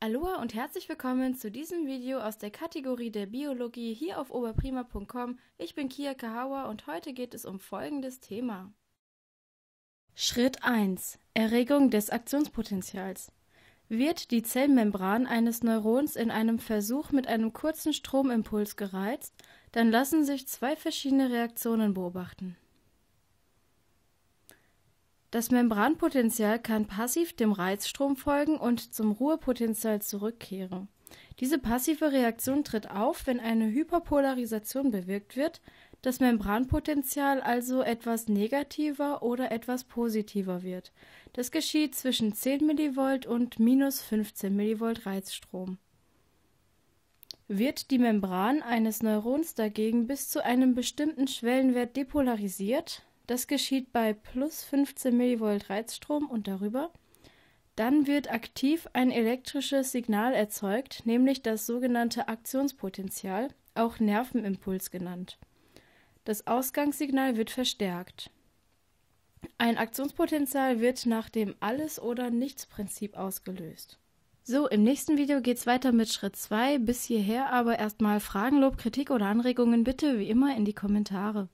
Aloha und herzlich willkommen zu diesem Video aus der Kategorie der Biologie hier auf oberprima.com. Ich bin Kia Kahawa und heute geht es um folgendes Thema. Schritt 1. Erregung des Aktionspotenzials. Wird die Zellmembran eines Neurons in einem Versuch mit einem kurzen Stromimpuls gereizt, dann lassen sich zwei verschiedene Reaktionen beobachten. Das Membranpotential kann passiv dem Reizstrom folgen und zum Ruhepotential zurückkehren. Diese passive Reaktion tritt auf, wenn eine Hyperpolarisation bewirkt wird, das Membranpotential also etwas negativer oder etwas positiver wird. Das geschieht zwischen 10 mV und minus 15 mV Reizstrom. Wird die Membran eines Neurons dagegen bis zu einem bestimmten Schwellenwert depolarisiert, das geschieht bei plus 15 mV Reizstrom und darüber. Dann wird aktiv ein elektrisches Signal erzeugt, nämlich das sogenannte Aktionspotential, auch Nervenimpuls genannt. Das Ausgangssignal wird verstärkt. Ein Aktionspotential wird nach dem Alles- oder Nichts-Prinzip ausgelöst. So, im nächsten Video geht's weiter mit Schritt 2. Bis hierher aber erstmal Fragen, Lob, Kritik oder Anregungen bitte wie immer in die Kommentare.